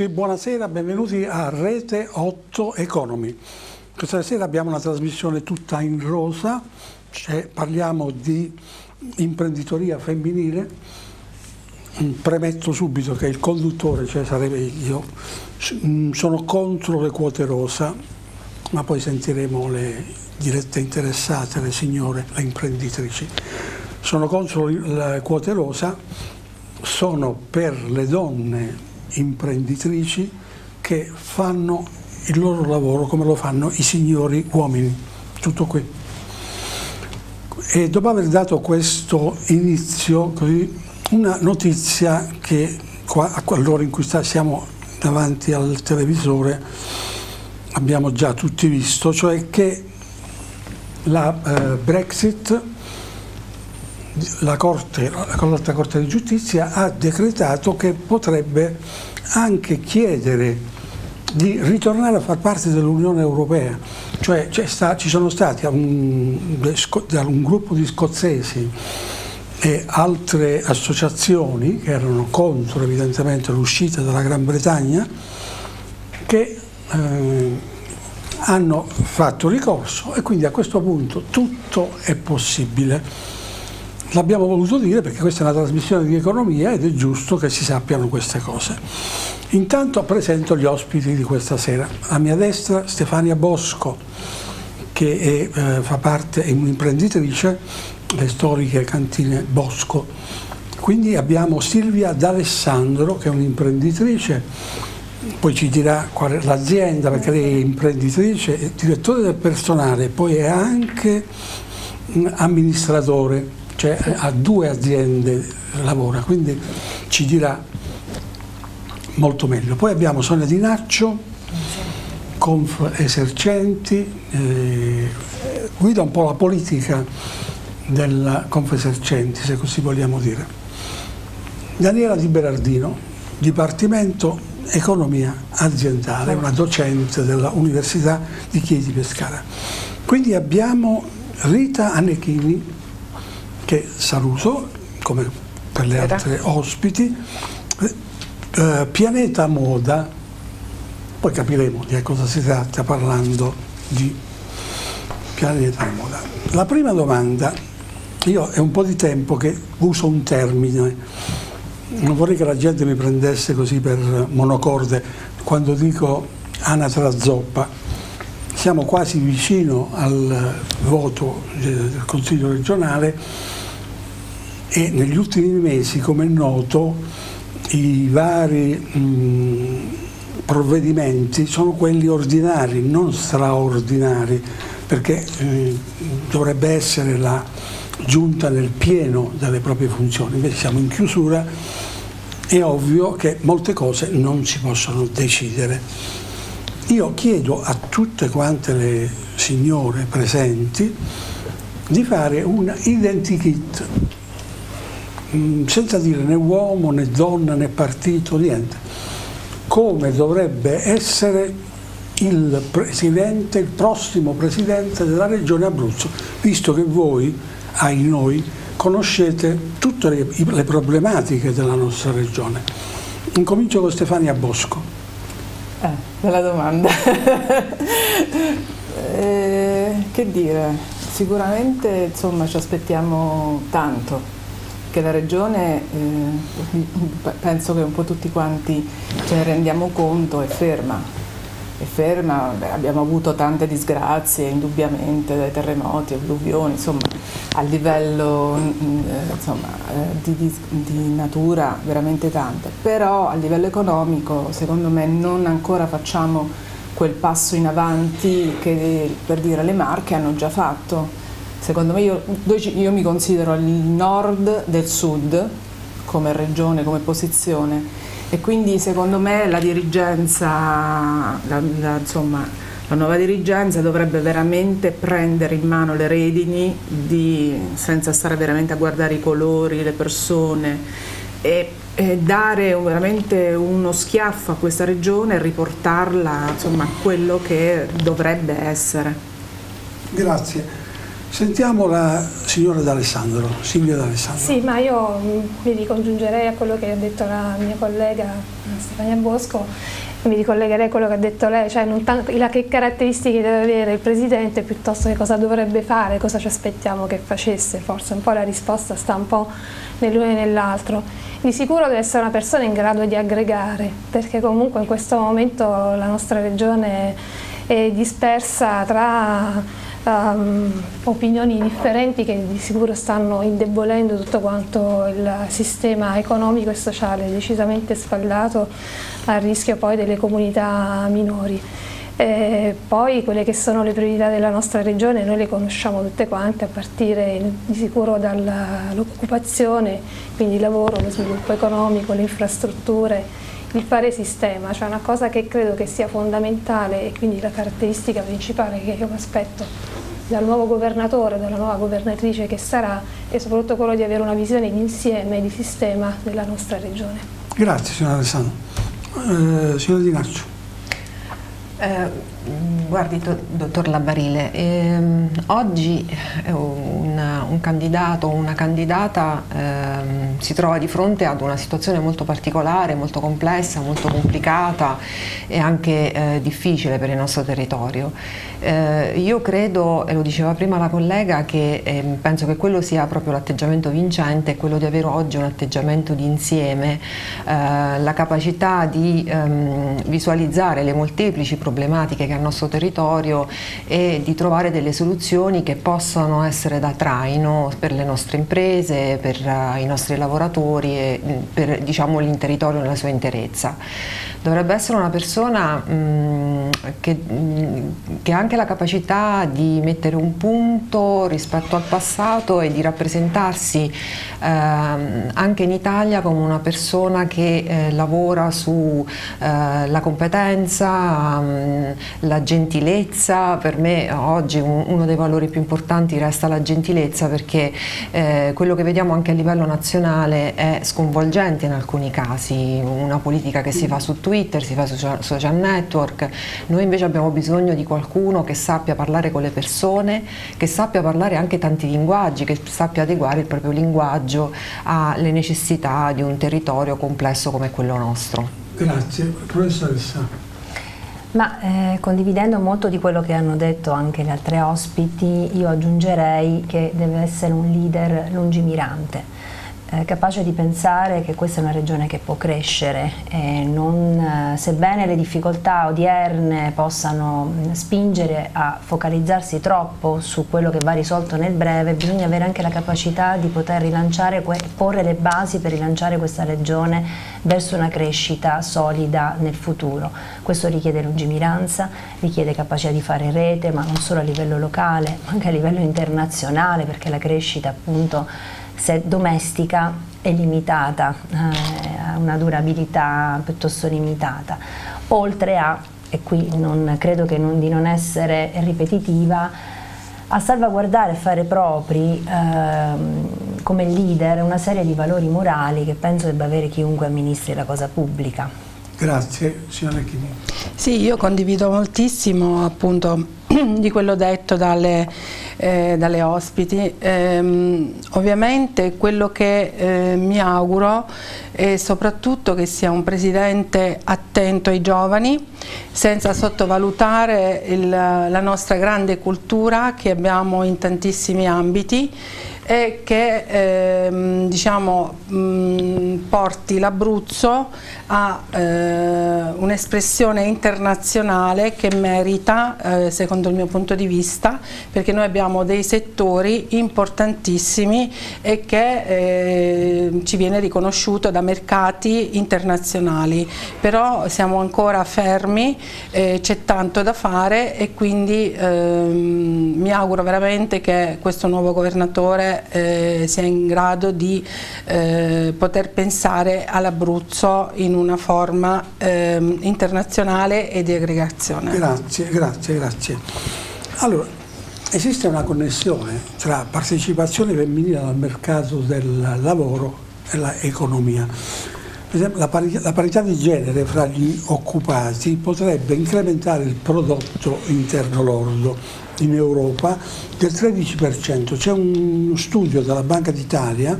Tutti buonasera, benvenuti a Rete 8 Economy. Questa sera abbiamo una trasmissione tutta in rosa, cioè parliamo di imprenditoria femminile. Premetto subito che il conduttore, cioè sarebbe io, sono contro le quote rosa, ma poi sentiremo le dirette interessate, le signore, le imprenditrici. Sono contro le quote rosa, sono per le donne imprenditrici che fanno il loro lavoro come lo fanno i signori uomini. Tutto qui. E dopo aver dato questo inizio, una notizia che all'ora in cui siamo davanti al televisore abbiamo già tutti visto, cioè che la eh, Brexit la Corte, la Corte, Corte di Giustizia ha decretato che potrebbe anche chiedere di ritornare a far parte dell'Unione Europea, cioè sta, ci sono stati un, un gruppo di scozzesi e altre associazioni che erano contro evidentemente l'uscita dalla Gran Bretagna che eh, hanno fatto ricorso e quindi a questo punto tutto è possibile. L'abbiamo voluto dire perché questa è una trasmissione di economia ed è giusto che si sappiano queste cose. Intanto presento gli ospiti di questa sera. A mia destra Stefania Bosco, che è, eh, fa parte, è un'imprenditrice, le storiche cantine Bosco. Quindi abbiamo Silvia D'Alessandro, che è un'imprenditrice, poi ci dirà qual è l'azienda, perché lei è imprenditrice, è direttore del personale, poi è anche amministratore cioè a due aziende lavora, quindi ci dirà molto meglio. Poi abbiamo Sonia Di Naccio, Conf Esercenti, eh, guida un po' la politica della Conf Esercenti, se così vogliamo dire. Daniela Di Berardino, Dipartimento Economia Aziendale, una docente dell'Università di Chieti Pescara. Quindi abbiamo Rita Anechini, che saluto come per le altre ospiti. Eh, Pianeta Moda, poi capiremo di cosa si tratta parlando di Pianeta Moda. La prima domanda, io è un po' di tempo che uso un termine, non vorrei che la gente mi prendesse così per monocorde quando dico anatra zoppa. Siamo quasi vicino al voto del Consiglio regionale e negli ultimi mesi, come è noto, i vari mh, provvedimenti sono quelli ordinari, non straordinari, perché eh, dovrebbe essere la giunta nel pieno delle proprie funzioni, invece siamo in chiusura, è ovvio che molte cose non si possono decidere. Io chiedo a tutte quante le signore presenti di fare un identikit senza dire né uomo né donna né partito, niente, come dovrebbe essere il presidente, il prossimo presidente della regione Abruzzo, visto che voi, ai noi, conoscete tutte le, le problematiche della nostra regione. Incomincio con Stefania Bosco. Eh, bella domanda. eh, che dire, sicuramente insomma, ci aspettiamo tanto che la Regione, eh, penso che un po' tutti quanti ce ne rendiamo conto, è ferma. È ferma, beh, abbiamo avuto tante disgrazie indubbiamente, dai terremoti, alluvioni, insomma a livello mm, eh, insomma, eh, di, di, di natura veramente tante, però a livello economico secondo me non ancora facciamo quel passo in avanti che per dire le marche hanno già fatto Secondo me io, io mi considero il nord del sud come regione, come posizione e quindi secondo me la dirigenza, la, la, insomma, la nuova dirigenza dovrebbe veramente prendere in mano le redini di, senza stare veramente a guardare i colori, le persone e, e dare veramente uno schiaffo a questa regione e riportarla insomma, a quello che dovrebbe essere. Grazie. Sentiamo la signora D'Alessandro, Silvia D'Alessandro. Sì, ma io mm, mi ricongiungerei a quello che ha detto la mia collega Stefania Bosco mi ricollegherei a quello che ha detto lei, cioè tanto, che caratteristiche deve avere il Presidente piuttosto che cosa dovrebbe fare, cosa ci aspettiamo che facesse, forse un po' la risposta sta un po' nell'uno e nell'altro. Di sicuro deve essere una persona in grado di aggregare, perché comunque in questo momento la nostra regione è dispersa tra Um, opinioni differenti che di sicuro stanno indebolendo tutto quanto il sistema economico e sociale decisamente sfallato a rischio poi delle comunità minori. E poi quelle che sono le priorità della nostra regione noi le conosciamo tutte quante a partire di sicuro dall'occupazione, quindi il lavoro, lo sviluppo economico, le infrastrutture, il fare sistema, cioè una cosa che credo che sia fondamentale e quindi la caratteristica principale che io mi aspetto dal nuovo governatore, dalla nuova governatrice che sarà è soprattutto quello di avere una visione di insieme, di sistema della nostra regione. Grazie signora Alessandro. Eh, signora Di Narcio. Eh, guardi, dottor Labarile, ehm, oggi un, un, candidato o una candidata ehm, si trova di fronte ad una situazione molto particolare, molto complessa, molto complicata e anche eh, difficile per il nostro territorio. Eh, io credo, e lo diceva prima la collega, che eh, penso che quello sia proprio l'atteggiamento vincente, quello di avere oggi un atteggiamento di insieme, eh, la capacità di ehm, visualizzare le molteplici problematiche che ha il nostro territorio e di trovare delle soluzioni che possano essere da traino per le nostre imprese, per uh, i nostri lavoratori e per diciamo, il territorio nella sua interezza. Dovrebbe essere una persona mh, che, mh, che ha anche la capacità di mettere un punto rispetto al passato e di rappresentarsi eh, anche in Italia come una persona che eh, lavora sulla eh, competenza, mh, la gentilezza. Per me oggi un, uno dei valori più importanti resta la gentilezza perché eh, quello che vediamo anche a livello nazionale è sconvolgente in alcuni casi, una politica che si fa su Twitter, si fa su social network, noi invece abbiamo bisogno di qualcuno che sappia parlare con le persone, che sappia parlare anche tanti linguaggi, che sappia adeguare il proprio linguaggio alle necessità di un territorio complesso come quello nostro. Grazie, professoressa. Ma eh, condividendo molto di quello che hanno detto anche le altre ospiti, io aggiungerei che deve essere un leader lungimirante eh, capace di pensare che questa è una regione che può crescere e non, eh, sebbene le difficoltà odierne possano spingere a focalizzarsi troppo su quello che va risolto nel breve, bisogna avere anche la capacità di poter rilanciare, porre le basi per rilanciare questa regione verso una crescita solida nel futuro. Questo richiede lungimiranza, richiede capacità di fare rete, ma non solo a livello locale, ma anche a livello internazionale, perché la crescita appunto se domestica è limitata, eh, ha una durabilità piuttosto limitata, oltre a, e qui non, credo che non, di non essere ripetitiva, a salvaguardare e fare propri eh, come leader una serie di valori morali che penso debba avere chiunque amministri la cosa pubblica. Grazie, signora Chini. Sì, io condivido moltissimo appunto di quello detto dalle eh, dalle ospiti. Eh, ovviamente quello che eh, mi auguro è soprattutto che sia un Presidente attento ai giovani, senza sottovalutare il, la nostra grande cultura che abbiamo in tantissimi ambiti e che ehm, diciamo, mh, porti l'Abruzzo a eh, un'espressione internazionale che merita, eh, secondo il mio punto di vista, perché noi abbiamo dei settori importantissimi e che eh, ci viene riconosciuto da mercati internazionali, però siamo ancora fermi, eh, c'è tanto da fare e quindi ehm, mi auguro veramente che questo nuovo governatore eh, sia in grado di eh, poter pensare all'Abruzzo in una forma eh, internazionale e di aggregazione. Grazie, grazie, grazie. Allora, esiste una connessione tra partecipazione femminile al mercato del lavoro e l'economia. la, parità, la parità di genere fra gli occupati potrebbe incrementare il prodotto interno lordo in Europa del 13%. C'è un studio della Banca d'Italia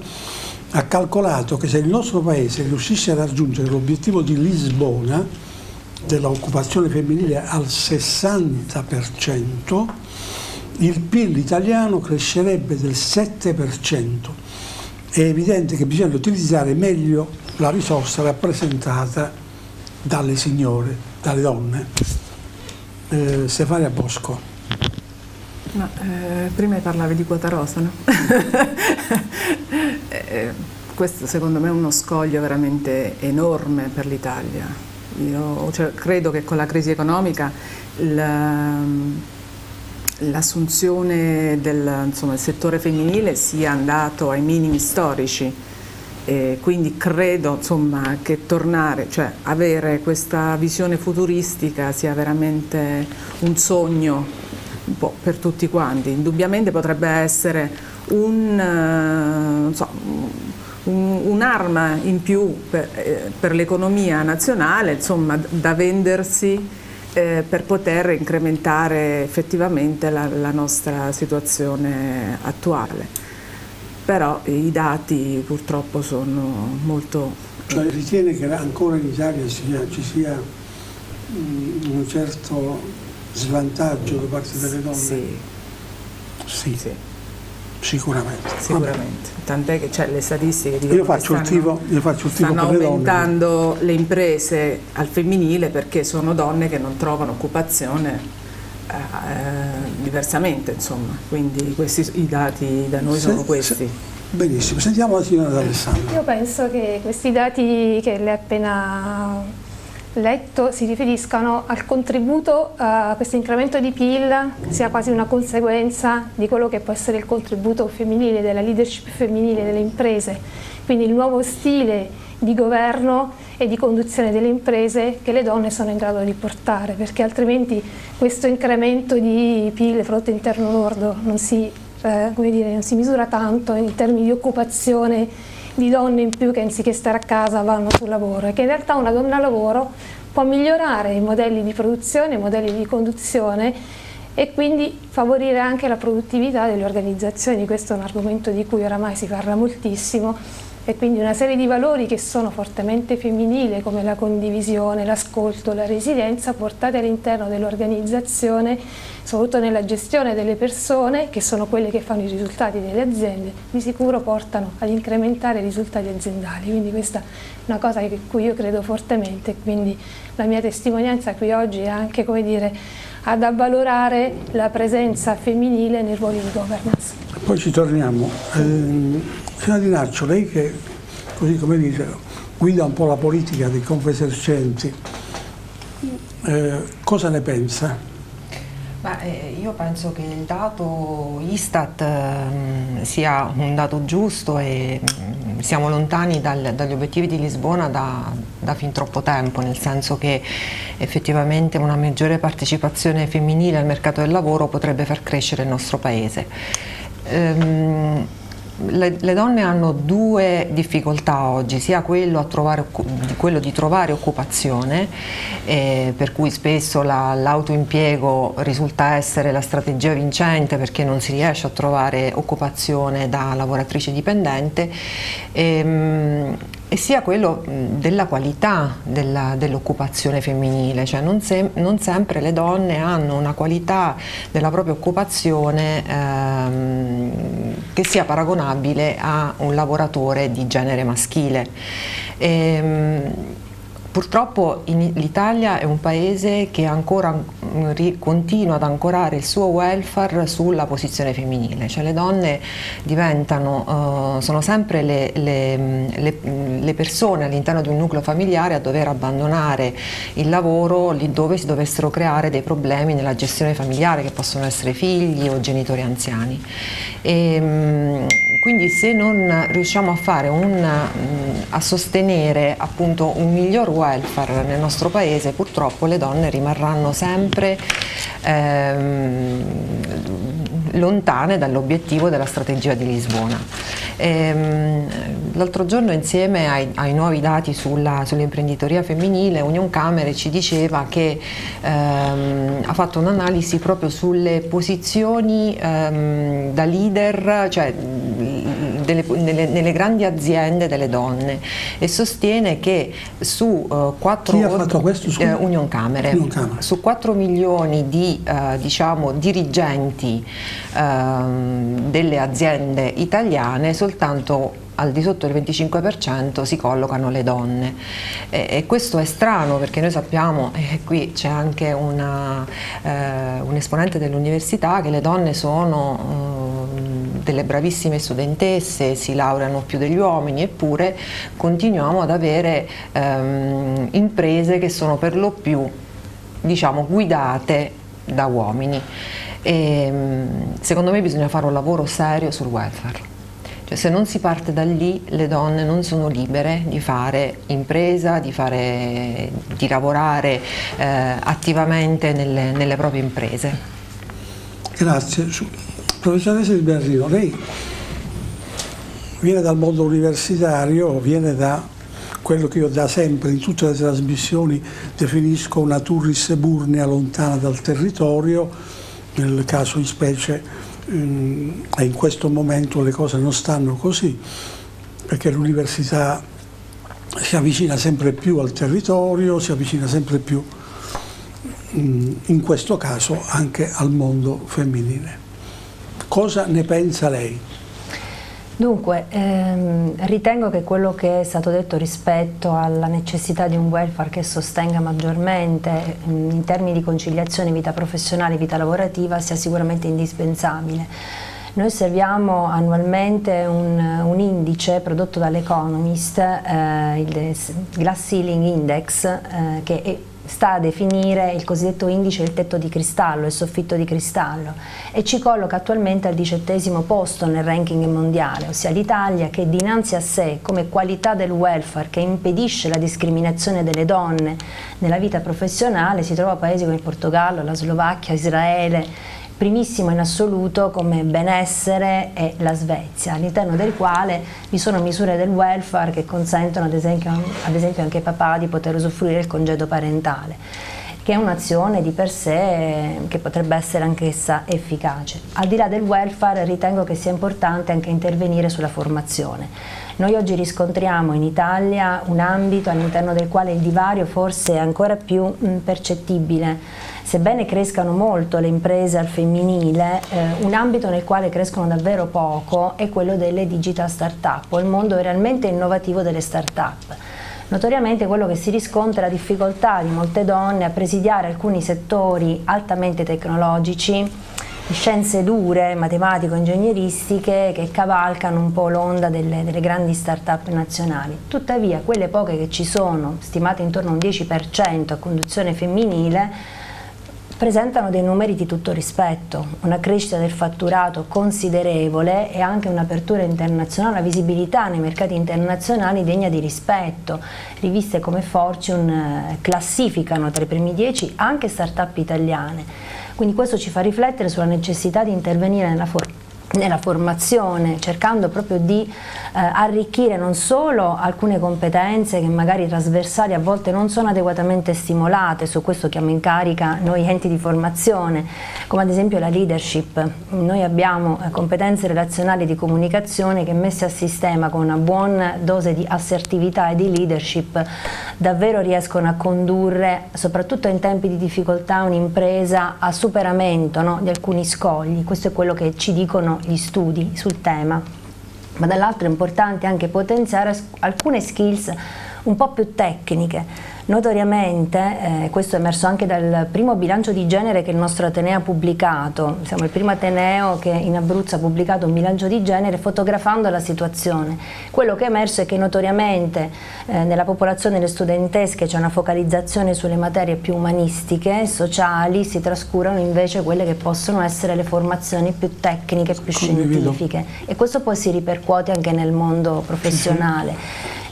ha calcolato che se il nostro Paese riuscisse a raggiungere l'obiettivo di Lisbona dell'occupazione femminile al 60%, il PIL italiano crescerebbe del 7%. È evidente che bisogna utilizzare meglio la risorsa rappresentata dalle signore, dalle donne. Eh, Stefania Bosco. Ma, eh, prima parlavi di quota rosa, no? eh, questo secondo me è uno scoglio veramente enorme per l'Italia. Io cioè, credo che con la crisi economica l'assunzione del insomma, settore femminile sia andato ai minimi storici e quindi credo insomma, che tornare, cioè avere questa visione futuristica sia veramente un sogno un po' per tutti quanti. Indubbiamente potrebbe essere un, uh, so, un'arma in più per, eh, per l'economia nazionale insomma, da vendersi eh, per poter incrementare effettivamente la, la nostra situazione attuale. Però i dati purtroppo sono molto... Cioè ritiene che ancora in Italia ci sia un certo svantaggio da parte delle donne? Sì. Sì. sì. Sicuramente. Sicuramente. Tant'è che cioè, le statistiche dicono io faccio che stanno, il tifo, io faccio il stanno aumentando le, le, imprese al femminile perché sono donne che non trovano occupazione eh, diversamente, insomma. Quindi questi, i dati da noi se, sono questi. Se, benissimo, sentiamo la signora D'Alessandro. Io penso che questi dati che lei ha appena letto si riferiscano al contributo a questo incremento di PIL sia quasi una conseguenza di quello che può essere il contributo femminile, della leadership femminile delle imprese, quindi il nuovo stile di governo e di conduzione delle imprese che le donne sono in grado di portare, perché altrimenti questo incremento di PIL, prodotto interno lordo, non si, eh, dire, non si misura tanto in termini di occupazione di donne in più che anziché stare a casa vanno sul lavoro e che in realtà una donna a lavoro può migliorare i modelli di produzione, i modelli di conduzione e quindi favorire anche la produttività delle organizzazioni. Questo è un argomento di cui oramai si parla moltissimo e quindi una serie di valori che sono fortemente femminili come la condivisione, l'ascolto, la resilienza portate all'interno dell'organizzazione, soprattutto nella gestione delle persone che sono quelle che fanno i risultati delle aziende, di sicuro portano ad incrementare i risultati aziendali, quindi questa è una cosa in cui io credo fortemente, quindi la mia testimonianza qui oggi è anche come dire, ad avvalorare la presenza femminile nei ruoli di governance. Poi ci torniamo. Eh, Signora Di Naccio, lei che così come dice, guida un po' la politica di Confesercenti, eh, cosa ne pensa? Beh, eh, io penso che il dato Istat eh, sia un dato giusto e mm, siamo lontani dal, dagli obiettivi di Lisbona da, da, fin troppo tempo, nel senso che effettivamente una maggiore partecipazione femminile al mercato del lavoro potrebbe far crescere il nostro Paese. Ehm, le, le, donne hanno due difficoltà oggi, sia quello, trovare, quello di trovare occupazione, eh, per cui spesso l'autoimpiego la, risulta essere la strategia vincente perché non si riesce a trovare occupazione da lavoratrice dipendente, ehm, e sia quello della qualità dell'occupazione femminile, cioè non, se, non, sempre le donne hanno una qualità della propria occupazione ehm, che sia paragonabile a un lavoratore di genere maschile. Ehm, Purtroppo l'Italia è un paese che ancora mm, continua ad ancorare il suo welfare sulla posizione femminile, cioè le donne diventano, uh, sono sempre le, le, mm, le, mm, le persone all'interno di un nucleo familiare a dover abbandonare il lavoro lì dove si dovessero creare dei problemi nella gestione familiare che possono essere figli o genitori anziani. E, um, quindi se non riusciamo a, un, a sostenere appunto un miglior welfare welfare nel nostro paese purtroppo le donne rimarranno sempre ehm, lontane dall'obiettivo della strategia di Lisbona. Ehm, l'altro giorno insieme ai, ai nuovi dati sull'imprenditoria femminile Union Camere ci diceva che ehm, ha fatto un'analisi proprio sulle posizioni ehm, da leader, cioè delle, nelle, nelle, grandi aziende delle donne e sostiene che su uh, 4 Chi fatto questo? Uh, Union Camere, Union Camere. su 4 milioni di uh, diciamo, dirigenti ehm, delle aziende italiane soltanto al di sotto del 25% si collocano le donne e, e, questo è strano perché noi sappiamo, e qui c'è anche una, eh, un esponente dell'università, che le donne sono eh, delle bravissime studentesse, si laureano più degli uomini eppure continuiamo ad avere ehm, imprese che sono per lo più diciamo, guidate da uomini. E, ehm, secondo me bisogna fare un lavoro serio sul welfare. Cioè, se non si parte da lì le donne non sono libere di fare impresa, di, fare, di lavorare eh, attivamente nelle, nelle, proprie imprese. Grazie. Professoressa Di Berrino, lei viene dal mondo universitario, viene da quello che io da sempre in tutte le trasmissioni definisco una turris eburnea lontana dal territorio, nel caso in specie e in questo momento le cose non stanno così perché l'università si avvicina sempre più al territorio, si avvicina sempre più mm, in questo caso anche al mondo femminile. Cosa ne pensa lei? Dunque, ehm, ritengo che quello che è stato detto rispetto alla necessità di un welfare che sostenga maggiormente mm, in termini di conciliazione vita professionale e vita lavorativa sia sicuramente indispensabile. Noi osserviamo annualmente un, un indice prodotto dall'Economist, eh, il Glass Ceiling Index, eh, che è sta a definire il cosiddetto indice del tetto di cristallo, il soffitto di cristallo e ci colloca attualmente al diciottesimo posto nel ranking mondiale, ossia l'Italia che dinanzi a sé come qualità del welfare che impedisce la discriminazione delle donne nella vita professionale si trova a paesi come il Portogallo, la Slovacchia, Israele primissimo in assoluto come benessere è la Svezia, all'interno del quale vi sono misure del welfare che consentono ad esempio, ad esempio anche ai papà di poter usufruire del congedo parentale che è un'azione di per sé che potrebbe essere anch'essa efficace. Al di là del welfare ritengo che sia importante anche intervenire sulla formazione. Noi oggi riscontriamo in Italia un ambito all'interno del quale il divario forse è ancora più percettibile sebbene crescano molto le imprese al femminile, eh, un ambito nel quale crescono davvero poco è quello delle digital start-up, o il mondo realmente innovativo delle start-up. Notoriamente quello che si riscontra è la difficoltà di molte donne a presidiare alcuni settori altamente tecnologici, scienze dure, matematico-ingegneristiche che cavalcano un po' l'onda delle, delle, grandi start-up nazionali. Tuttavia quelle poche che ci sono, stimate intorno a un 10% a conduzione femminile, presentano dei numeri di tutto rispetto, una crescita del fatturato considerevole e anche un'apertura internazionale, una visibilità nei mercati internazionali degna di rispetto. Riviste come Fortune eh, classificano tra i primi dieci anche start-up italiane, quindi questo ci fa riflettere sulla necessità di intervenire nella formazione nella formazione, cercando proprio di eh, arricchire non solo alcune competenze che magari trasversali a volte non sono adeguatamente stimolate, su questo chiamo in carica noi enti di formazione, come ad esempio la leadership. Noi abbiamo eh, competenze relazionali di comunicazione che messe a sistema con una buona dose di assertività e di leadership davvero riescono a condurre, soprattutto in tempi di difficoltà, un'impresa a superamento no, di alcuni scogli. Questo è quello che ci dicono gli studi sul tema, ma dall'altro è importante anche potenziare alcune skills un po' più tecniche Notoriamente, eh, questo è emerso anche dal primo bilancio di genere che il nostro Ateneo ha pubblicato, siamo il primo Ateneo che in Abruzzo ha pubblicato un bilancio di genere fotografando la situazione. Quello che è emerso è che notoriamente eh, nella popolazione delle studentesche c'è una focalizzazione sulle materie più umanistiche, sociali, si trascurano invece quelle che possono essere le formazioni più tecniche, più scientifiche e questo poi si ripercuote anche nel mondo professionale.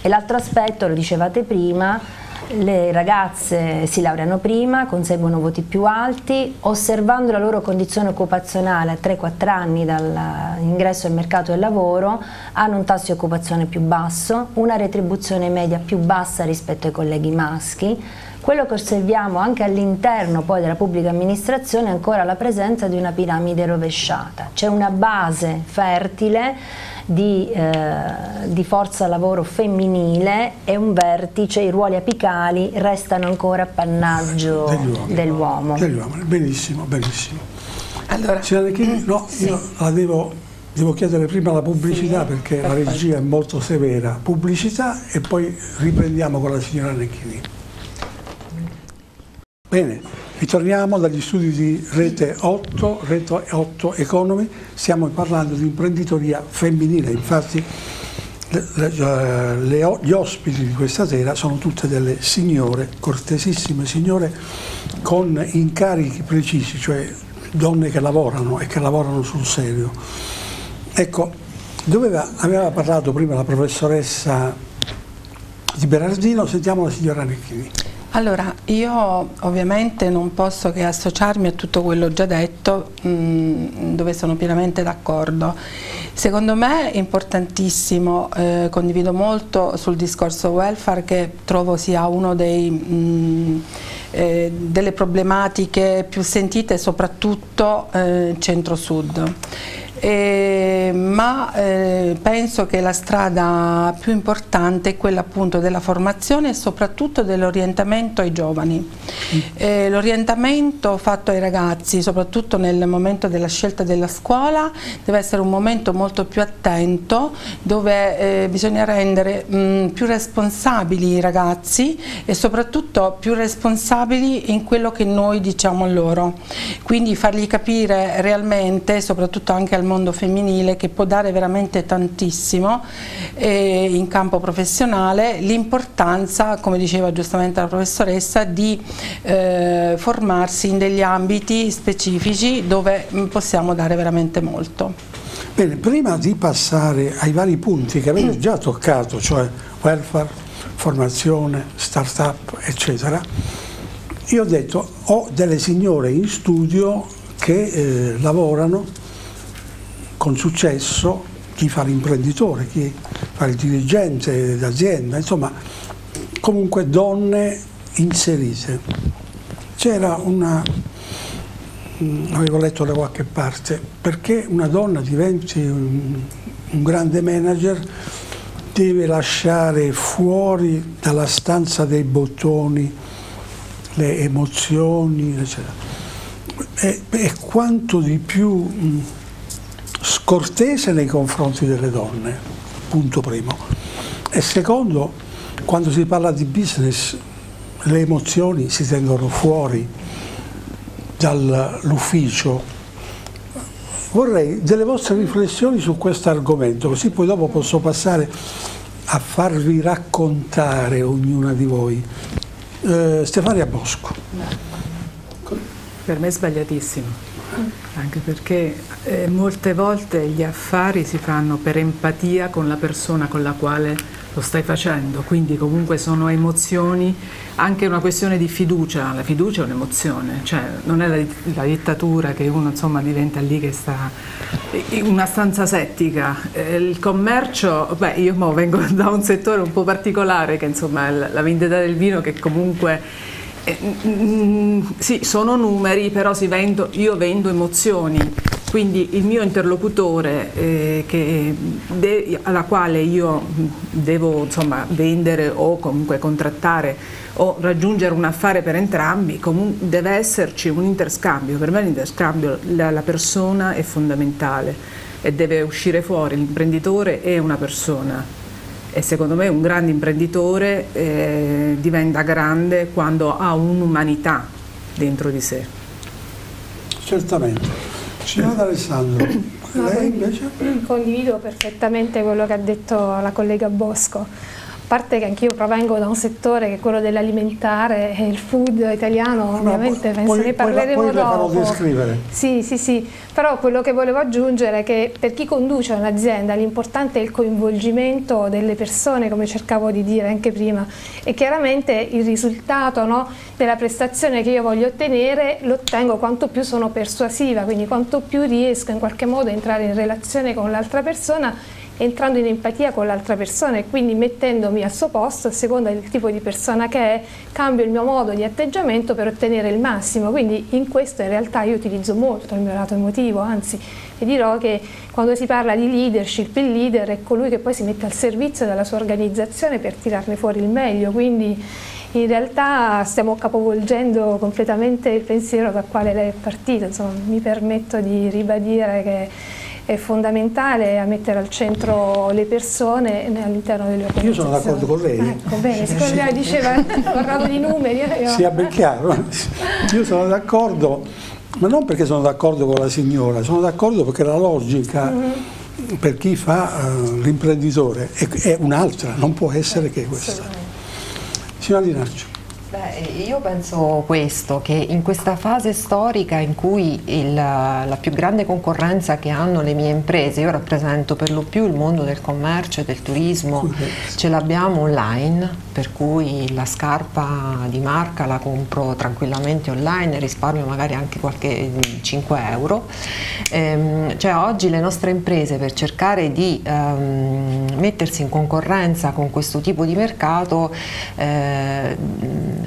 E l'altro aspetto, lo dicevate prima, le ragazze si laureano prima, conseguono voti più alti, osservando la loro condizione occupazionale a 3-4 anni dall'ingresso al mercato del lavoro, hanno un tasso di occupazione più basso, una retribuzione media più bassa rispetto ai colleghi maschi, quello che osserviamo anche all'interno poi della pubblica amministrazione è ancora la presenza di una piramide rovesciata, c'è una base fertile di, eh, di, forza lavoro femminile e un vertice, i ruoli apicali restano ancora appannaggio dell'uomo. Dell benissimo, benissimo. Allora, Signora Chini, no, sì. io la devo, devo, chiedere prima la pubblicità sì, perché perfetto. la regia è molto severa. Pubblicità e poi riprendiamo con la signora Necchini. Bene, ritorniamo dagli studi di Rete 8, Rete 8 Economy, stiamo parlando di imprenditoria femminile, infatti le, le, gli ospiti di questa sera sono tutte delle signore, cortesissime signore con incarichi precisi, cioè donne che lavorano e che lavorano sul serio. Ecco, dove aveva parlato prima la professoressa di Berardino, sentiamo la signora Necchini. Allora, io ovviamente non posso che associarmi a tutto quello già detto, mh, mm, dove sono pienamente d'accordo. Secondo me è importantissimo, eh, condivido molto sul discorso welfare che trovo sia. Mh, mm, eh, delle problematiche più sentite soprattutto eh, centro-sud. Eh, ma eh, penso che la strada più importante è quella appunto della formazione e soprattutto dell'orientamento ai giovani. Eh, l'orientamento fatto ai ragazzi, soprattutto nel momento della scelta della scuola, deve essere un momento molto più attento dove eh, bisogna rendere mh, più responsabili i ragazzi e soprattutto più responsabili in quello che noi diciamo loro. Quindi fargli capire realmente, soprattutto anche al mondo femminile che può dare veramente tantissimo eh, in campo professionale, l'importanza, come diceva giustamente la professoressa, di eh, formarsi in degli ambiti specifici dove mm, possiamo dare veramente molto. Bene, prima di passare ai vari punti che avete già toccato, cioè welfare, formazione, start-up, eccetera, io ho detto ho delle signore in studio che eh, lavorano con successo chi fa l'imprenditore, chi fa il dirigente d'azienda, insomma comunque donne inserite. C'era una, mm, avevo letto da qualche parte, perché una donna diventi un, un grande manager deve lasciare fuori dalla stanza dei bottoni le emozioni, eccetera. E, e quanto di più scortese nei confronti delle donne, punto primo. E secondo, quando si parla di business, le emozioni si tengono fuori dall'ufficio. Vorrei delle vostre riflessioni su questo argomento, così poi dopo posso passare a farvi raccontare ognuna di voi. Eh, Stefania Bosco. Per me è sbagliatissimo anche perché eh, molte volte gli affari si fanno per empatia con la persona con la quale lo stai facendo, quindi comunque sono emozioni, anche una questione di fiducia, la fiducia è un'emozione, cioè non è la, la, dittatura che uno insomma diventa lì che sta in una stanza settica, eh, il commercio, beh io vengo da un settore un po' particolare che insomma è la vendita del vino che comunque eh, mm, sì, sono numeri, però vendo, io vendo emozioni, quindi il mio interlocutore eh, de, alla quale io devo insomma, vendere o comunque contrattare o raggiungere un affare per entrambi, deve esserci un interscambio, per me l'interscambio, la, la persona è fondamentale e deve uscire fuori, l'imprenditore è una persona e secondo me un grande imprenditore eh, diventa grande quando ha un'umanità dentro di sé. Certamente. Signora Alessandro, lei invece? Condivido perfettamente quello che ha detto la collega Bosco. Parte che anch'io provengo da un settore che è quello dell'alimentare e il food italiano, no, ovviamente penso poi, ne parleremo poi, dopo. Poi descrivere. Sì, sì, sì, però quello che volevo aggiungere è che per chi conduce un'azienda l'importante è il coinvolgimento delle persone, come cercavo di dire anche prima, e chiaramente il risultato no, della prestazione che io voglio ottenere lo ottengo quanto più sono persuasiva, quindi quanto più riesco in qualche modo a entrare in relazione con l'altra persona entrando in empatia con l'altra persona e quindi mettendomi al suo posto a seconda del tipo di persona che è, cambio il mio modo di atteggiamento per ottenere il massimo, quindi in questo in realtà io utilizzo molto il mio lato emotivo, anzi vi dirò che quando si parla di leadership, il leader è colui che poi si mette al servizio della sua organizzazione per tirarne fuori il meglio, quindi in realtà stiamo capovolgendo completamente il pensiero dal quale lei è partita, insomma mi permetto di ribadire che è fondamentale a mettere al centro le persone all'interno delle organizzazioni. Io sono d'accordo con lei. Ecco, bene, siccome lei diceva, parlavo di numeri. Io... Sia ben chiaro, io sono d'accordo, ma non perché sono d'accordo con la signora, sono d'accordo perché la logica mm -hmm. per chi fa uh, l'imprenditore è, è un'altra, non può essere che questa. Signora Di Narcio. Beh, io penso questo, che in questa fase storica in cui il, la più grande concorrenza che hanno le mie imprese, io rappresento per lo più il mondo del commercio e del turismo, ce l'abbiamo online, per cui la scarpa di marca la compro tranquillamente online, risparmio magari anche qualche 5 euro. Ehm, cioè oggi le nostre imprese per cercare di ehm, mettersi in concorrenza con questo tipo di mercato eh,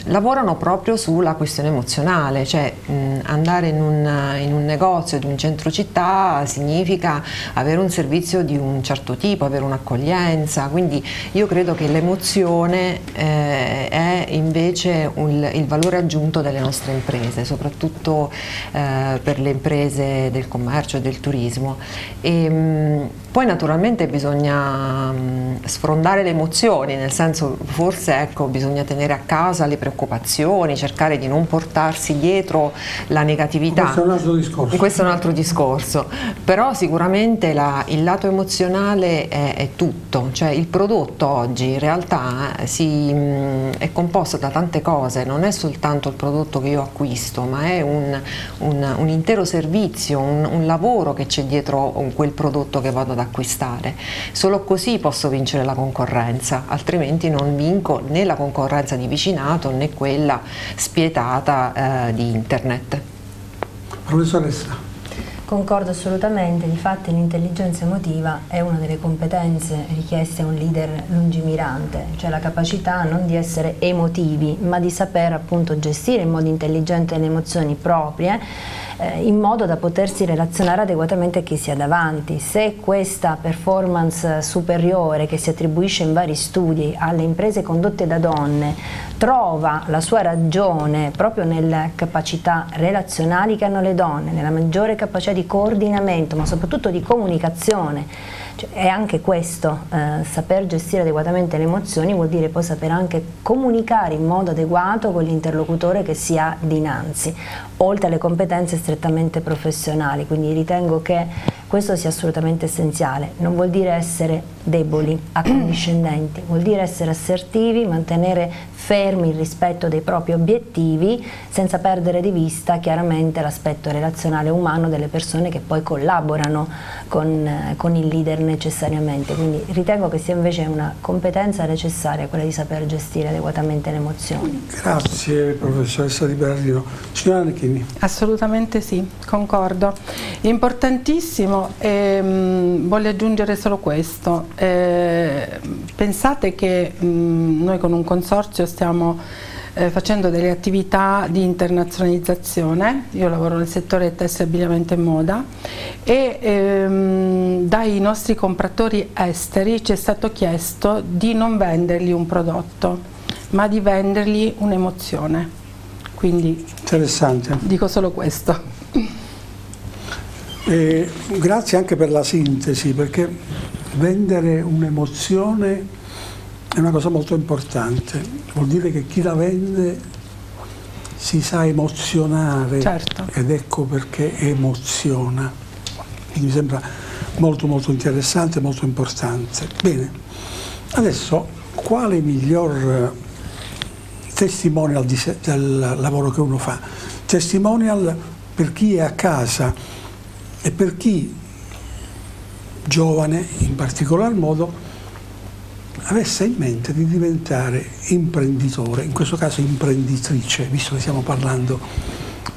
lavorano proprio sulla questione emozionale, cioè mh, andare in un, in un negozio di un centro città significa avere un servizio di un certo tipo, avere un'accoglienza, quindi io credo che l'emozione eh, è invece un, il valore aggiunto delle nostre imprese, soprattutto eh, per le imprese del commercio e del turismo. E, mh, poi naturalmente bisogna mh, sfrondare le emozioni, nel senso forse ecco, bisogna tenere a casa le preoccupazioni, cercare di non portarsi dietro la negatività. Questo è un altro discorso. Questo è un altro discorso, però sicuramente la, il lato emozionale è, è, tutto, cioè il prodotto oggi in realtà eh, si, mh, è composto da tante cose, non è soltanto il prodotto che io acquisto, ma è un, un, un intero servizio, un, un lavoro che c'è dietro quel prodotto che vado ad acquistare. Solo così posso vincere la concorrenza, altrimenti non vinco né la concorrenza di vicinato né quella spietata eh, di internet. Professoressa. Concordo assolutamente, di fatto l'intelligenza emotiva è una delle competenze richieste a un leader lungimirante, cioè la capacità non di essere emotivi ma di saper appunto gestire in modo intelligente le emozioni proprie eh, in modo da potersi relazionare adeguatamente a chi si ha davanti. Se questa performance superiore che si attribuisce in vari studi alle imprese condotte da donne trova la sua ragione proprio nelle capacità relazionali che hanno le donne, nella maggiore capacità di coordinamento ma soprattutto di comunicazione, cioè, è anche questo, eh, saper gestire adeguatamente le emozioni vuol dire poi saper anche comunicare in modo adeguato con l'interlocutore che si ha dinanzi, oltre alle competenze strettamente professionali, quindi ritengo che questo sia assolutamente essenziale, non vuol dire essere deboli, accondiscendenti, vuol dire essere assertivi, mantenere fermi il rispetto dei propri obiettivi senza perdere di vista chiaramente l'aspetto relazionale umano delle persone che poi collaborano con, eh, con, il leader necessariamente, quindi ritengo che sia invece una competenza necessaria quella di saper gestire adeguatamente le emozioni. Grazie professoressa Di Berardino. Signora Necchini. Assolutamente sì, concordo. Importantissimo, ehm, voglio aggiungere solo questo, eh, pensate che mh, noi con un consorzio stiamo eh, facendo delle attività di internazionalizzazione, io lavoro nel settore tessile, abbigliamento e moda e ehm, dai nostri compratori esteri ci è stato chiesto di non vendergli un prodotto ma di vendergli un'emozione. Quindi Interessante. dico solo questo. E grazie anche per la sintesi perché vendere un'emozione è una cosa molto importante, vuol dire che chi la vende si sa emozionare certo. ed ecco perché emoziona. Quindi mi sembra molto molto interessante, molto importante. Bene, adesso quale miglior testimonial di se, del lavoro che uno fa? Testimonial per chi è a casa e per chi giovane in particolar modo avesse in mente di diventare imprenditore, in questo caso imprenditrice, visto che stiamo parlando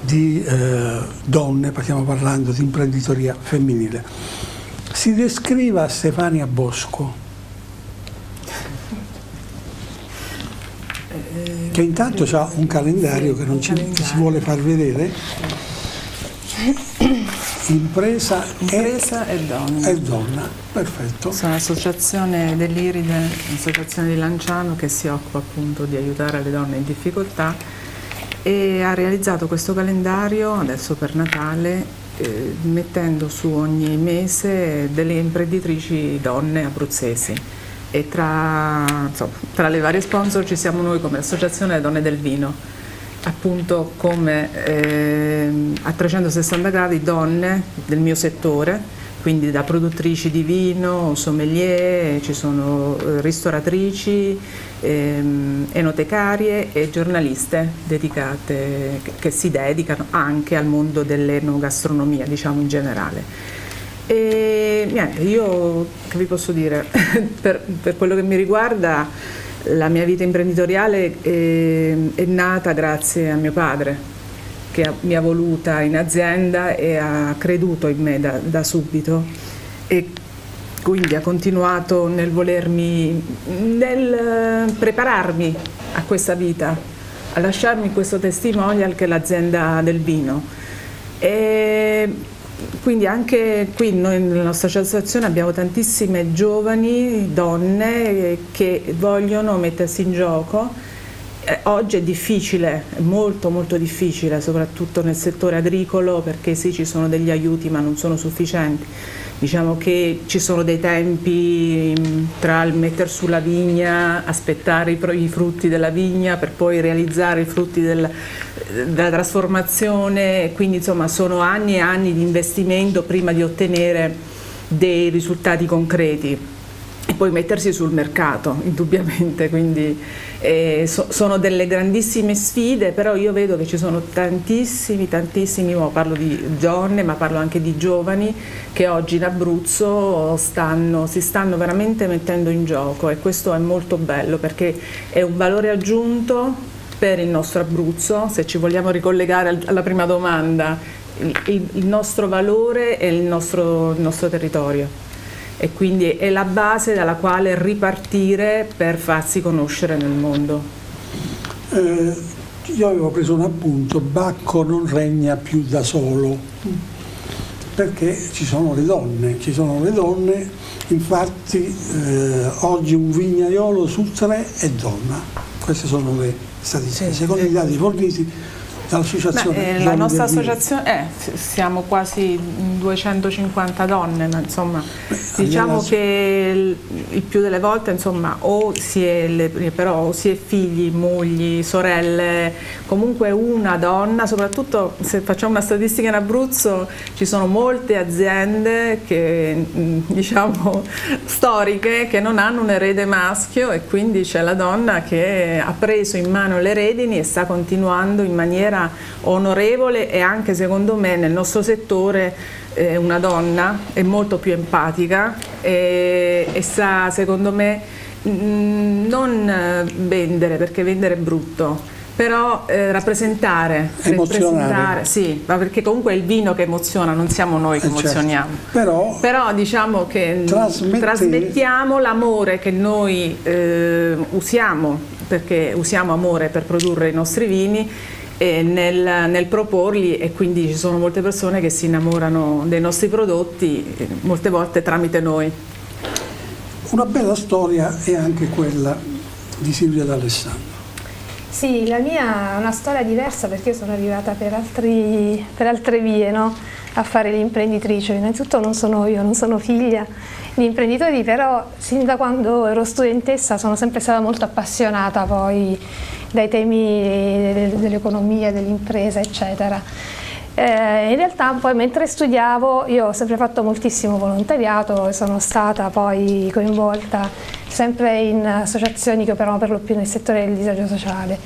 di eh, donne, stiamo parlando di imprenditoria femminile. Si descriva Stefania Bosco, che intanto ha un calendario che non ci, si vuole far vedere. Impresa, Impresa e, e, donna. e donna. perfetto. Sono un'associazione dell'Iride, un'associazione di Lanciano che si occupa appunto di aiutare le donne in difficoltà e ha realizzato questo calendario adesso per Natale eh, mettendo su ogni mese delle imprenditrici donne abruzzesi e tra, insomma, tra le varie sponsor ci siamo noi come Associazione Donne del Vino appunto come eh, a 360 gradi donne del mio settore, quindi da produttrici di vino, sommelier, ci sono eh, ristoratrici, ehm, enotecarie e giornaliste dedicate, che, che si dedicano anche al mondo dell'enogastronomia, diciamo in generale. E niente, io che vi posso dire, per, per quello che mi riguarda la mia vita imprenditoriale è, è nata grazie a mio padre, che mi ha voluta in azienda e ha creduto in me da, da subito e quindi ha continuato nel volermi, nel prepararmi a questa vita, a lasciarmi questo testimonial che è l'azienda del vino. E quindi anche qui noi nella nostra associazione abbiamo tantissime giovani donne che vogliono mettersi in gioco. Eh, oggi è difficile, molto molto difficile, soprattutto nel settore agricolo, perché sì ci sono degli aiuti ma non sono sufficienti. Diciamo che ci sono dei tempi tra il mettere sulla vigna, aspettare i, i frutti della vigna per poi realizzare i frutti del, della trasformazione, quindi insomma sono anni e anni di investimento prima di ottenere dei risultati concreti e poi mettersi sul mercato, indubbiamente, quindi eh, so, sono delle grandissime sfide, però io vedo che ci sono tantissimi, tantissimi, parlo di donne, ma parlo anche di giovani che oggi in Abruzzo stanno, si stanno veramente mettendo in gioco e questo è molto bello perché è un valore aggiunto per il nostro Abruzzo, se ci vogliamo ricollegare alla prima domanda, il, il nostro valore è il nostro, il nostro territorio e quindi è la base dalla quale ripartire per farsi conoscere nel mondo. Eh, io avevo preso un appunto, Bacco non regna più da solo, perché ci sono le donne, ci sono le donne, infatti eh, oggi un vignaiolo su tre è donna, queste sono le statistiche. Secondo i dati forniti dall'associazione. Eh, la nostra associazione, eh, siamo quasi 250 donne, ma insomma Beh, diciamo che il, il, più delle volte insomma o si è, le, però, o si è figli, mogli, sorelle, comunque una donna, soprattutto se facciamo una statistica in Abruzzo ci sono molte aziende che, diciamo, storiche che non hanno un erede maschio e quindi c'è la donna che ha preso in mano le redini e sta continuando in maniera onorevole e anche secondo me nel nostro settore eh, una donna è molto più empatica e, e sa secondo me mh, non vendere perché vendere è brutto però eh, rappresentare, emozionare, sì, ma perché comunque è il vino che emoziona, non siamo noi che eh certo. emozioniamo. Certo. Però, Però, diciamo che trasmettiamo l'amore che noi eh, usiamo, perché usiamo amore per produrre i nostri vini nel, nel, proporli e quindi ci sono molte persone che si innamorano dei nostri prodotti, molte volte tramite noi. Una bella storia è anche quella di Silvia D'Alessandro. Sì, la mia è una storia diversa perché io sono arrivata per, altri, per altre vie no? a fare l'imprenditrice. Innanzitutto non sono io, non sono figlia di imprenditori, però sin da quando ero studentessa sono sempre stata molto appassionata poi dai temi dell'economia, dell'impresa, eccetera. Eh, in realtà poi mentre studiavo io ho sempre fatto moltissimo volontariato e sono stata poi coinvolta sempre in associazioni che operano per lo più nel settore del disagio sociale.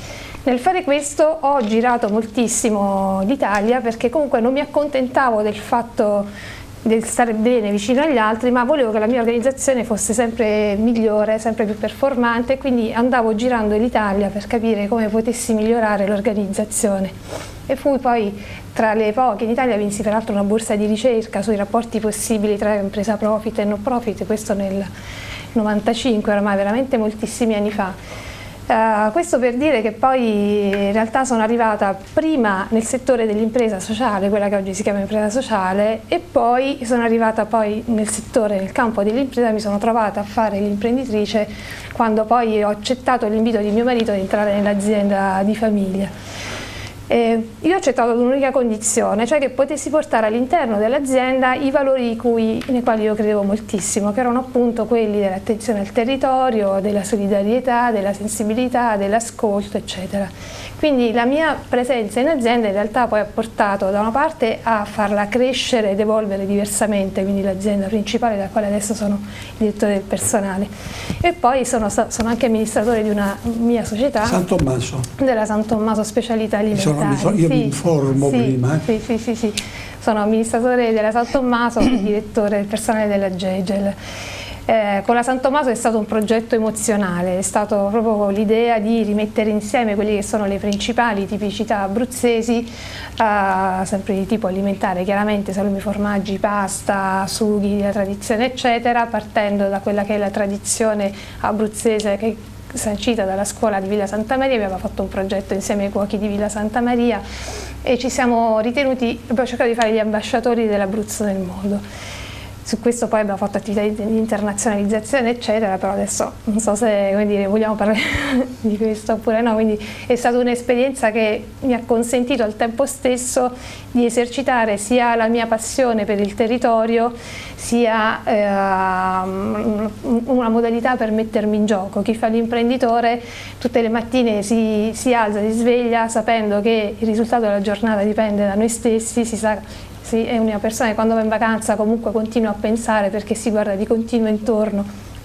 Nel fare questo ho girato moltissimo l'Italia perché comunque non mi accontentavo del fatto del stare bene vicino agli altri, ma volevo che la mia organizzazione fosse sempre migliore, sempre più performante, quindi andavo girando l'Italia per capire come potessi migliorare l'organizzazione. E fui poi tra le poche, in Italia vinsi peraltro una borsa di ricerca sui rapporti possibili tra impresa profit e no profit, questo nel 95, ormai veramente moltissimi anni fa. Uh, questo per dire che poi in realtà sono arrivata prima nel settore dell'impresa sociale, quella che oggi si chiama impresa sociale, e poi sono arrivata poi nel settore, nel campo dell'impresa, mi sono trovata a fare l'imprenditrice quando poi ho accettato l'invito di mio marito di entrare nell'azienda di famiglia. Eh, io ho accettato ad un'unica condizione, cioè che potessi portare all'interno dell'azienda i valori cui, nei quali io credevo moltissimo, che erano appunto quelli dell'attenzione al territorio, della solidarietà, della sensibilità, dell'ascolto, eccetera. Quindi la mia presenza in azienda in realtà poi ha portato da una parte a farla crescere ed evolvere diversamente, quindi l'azienda principale della quale adesso sono direttore del personale. E poi sono, sono anche amministratore di una mia società. San Tommaso. Della San Tommaso Specialità Alimentari. Sono, io sì, mi informo sì, prima eh. sì, sì, sì, sì, sono amministratore della San Tommaso e direttore del personale della Gegel eh, con la San Tommaso è stato un progetto emozionale, è stato proprio l'idea di rimettere insieme quelle che sono le principali tipicità abruzzesi, eh, sempre di tipo alimentare, chiaramente salumi, formaggi, pasta, sughi, la tradizione eccetera, partendo da quella che è la tradizione abruzzese che sancita dalla scuola di Villa Santa Maria, abbiamo fatto un progetto insieme ai cuochi di Villa Santa Maria e ci siamo ritenuti, abbiamo cercato di fare gli ambasciatori dell'Abruzzo nel mondo. Su questo poi abbiamo fatto attività di internazionalizzazione eccetera, però adesso non so se dire, vogliamo parlare di questo oppure no, quindi è stata un'esperienza che mi ha consentito al tempo stesso di esercitare sia la mia passione per il territorio sia eh, una modalità per mettermi in gioco. Chi fa l'imprenditore tutte le mattine si, si alza, si sveglia sapendo che il risultato della giornata dipende da noi stessi, si sa sì, è una persona che quando va in vacanza comunque continua a pensare perché si guarda di continuo intorno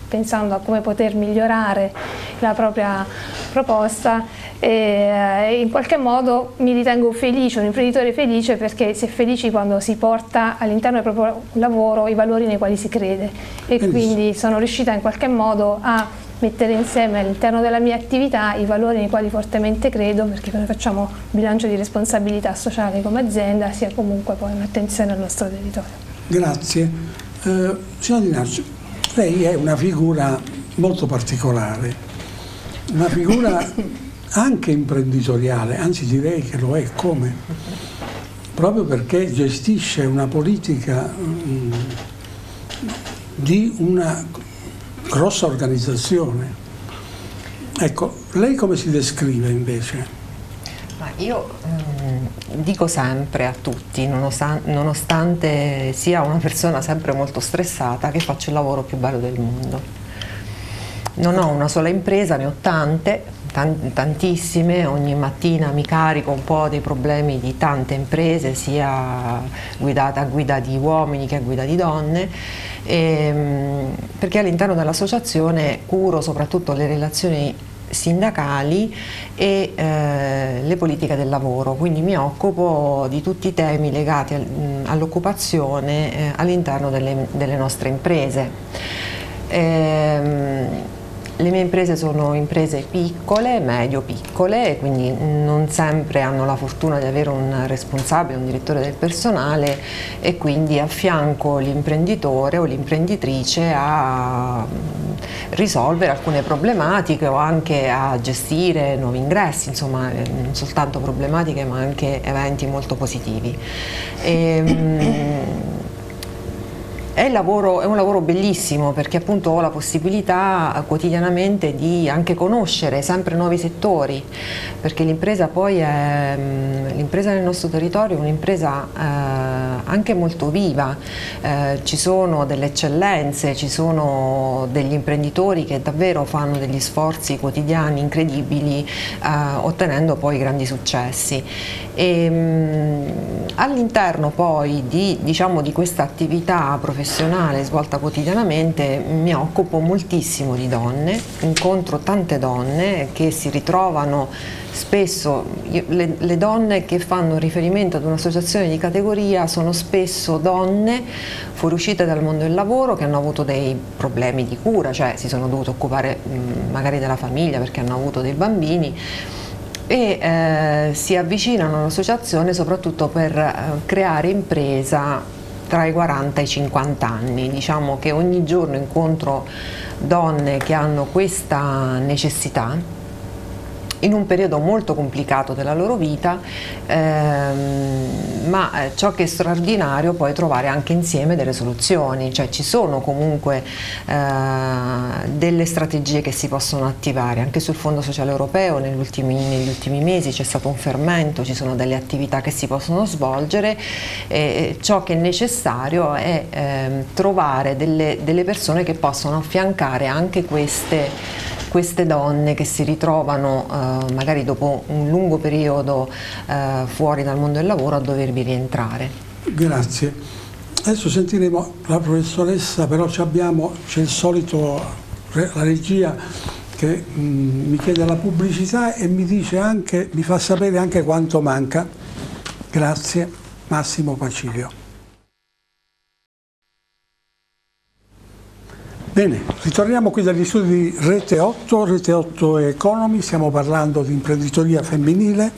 pensando a come poter migliorare la propria proposta. E in qualche modo mi ritengo felice, un imprenditore felice perché si è felici quando si porta all'interno del proprio lavoro i valori nei quali si crede. E quindi sono riuscita in qualche modo a mettere insieme all'interno della mia attività i valori nei quali fortemente credo perché noi facciamo bilancio di responsabilità sociale come azienda sia comunque poi un'attenzione al nostro territorio. Grazie. Eh, signor Di Narcio, lei è una figura molto particolare, una figura anche imprenditoriale, anzi direi che lo è come, proprio perché gestisce una politica mh, mm, di una grossa organizzazione. Ecco, lei come si descrive invece? Ma io eh, dico sempre a tutti, nonostante sia una persona sempre molto stressata, che faccio il lavoro più bello del mondo. Non ho una sola impresa, ne ho tante, tantissime, ogni mattina mi carico un po' dei problemi di tante imprese, sia guidata a guida di uomini che a guida di donne, ehm, perché all'interno dell'associazione curo soprattutto le relazioni sindacali e eh, le politiche del lavoro, quindi mi occupo di tutti i temi legati al, all'occupazione eh, all'interno delle, delle, nostre imprese. Ehm, le mie imprese sono imprese piccole, medio-piccole, quindi non sempre hanno la fortuna di avere un responsabile, un direttore del personale e quindi affianco l'imprenditore o l'imprenditrice a risolvere alcune problematiche o anche a gestire nuovi ingressi, insomma non soltanto problematiche ma anche eventi molto positivi. E, ehm, è, lavoro, è, un lavoro bellissimo perché appunto ho la possibilità quotidianamente di anche conoscere sempre nuovi settori, perché l'impresa poi è, l'impresa nel nostro territorio è un'impresa eh, anche molto viva, eh, ci sono delle eccellenze, ci sono degli imprenditori che davvero fanno degli sforzi quotidiani incredibili eh, ottenendo poi grandi successi. All'interno poi di, diciamo, di questa attività professionale svolta quotidianamente mi occupo moltissimo di donne, incontro tante donne che si ritrovano spesso, le, le, donne che fanno riferimento ad un'associazione di categoria sono spesso donne fuoriuscite dal mondo del lavoro che hanno avuto dei problemi di cura, cioè si sono dovute occupare magari della famiglia perché hanno avuto dei bambini e eh, si avvicinano all'associazione soprattutto per eh, creare impresa tra i 40 e i 50 anni. Diciamo che ogni giorno incontro donne che hanno questa necessità in un periodo molto complicato della loro vita, ehm, ma eh, ciò che è straordinario poi è trovare anche insieme delle soluzioni, cioè ci sono comunque eh, delle strategie che si possono attivare, anche sul Fondo Sociale Europeo negli ultimi, negli ultimi mesi c'è stato un fermento, ci sono delle attività che si possono svolgere, e ciò che è necessario è eh, trovare delle, delle persone che possono affiancare anche queste queste donne che si ritrovano eh, magari dopo un lungo periodo eh, fuori dal mondo del lavoro a dovervi rientrare. Grazie. Adesso sentiremo la professoressa, però c'è il solito, la regia che mh, mm, mi chiede la pubblicità e mi dice anche, mi fa sapere anche quanto manca. Grazie, Massimo Pacilio. Bene, ritorniamo qui dagli studi di Rete 8, Rete 8 Economy, stiamo parlando di imprenditoria femminile,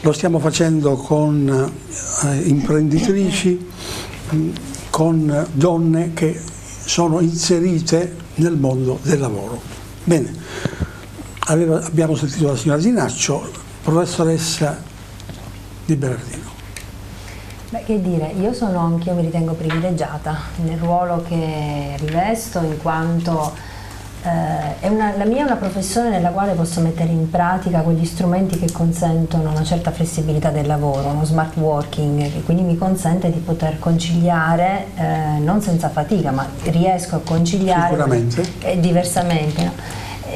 lo stiamo facendo con eh, imprenditrici, mm, con donne che sono inserite nel mondo del lavoro. Bene, Aveva, abbiamo sentito la signora Zinaccio, professoressa di Bernardino. Beh, che dire, io sono anch'io mi ritengo privilegiata nel ruolo che rivesto in quanto eh, una, la mia è una professione nella quale posso mettere in pratica quegli strumenti che consentono una certa flessibilità del lavoro, uno smart working, che quindi mi consente di poter conciliare, eh, non senza fatica, ma riesco a conciliare eh, diversamente. No?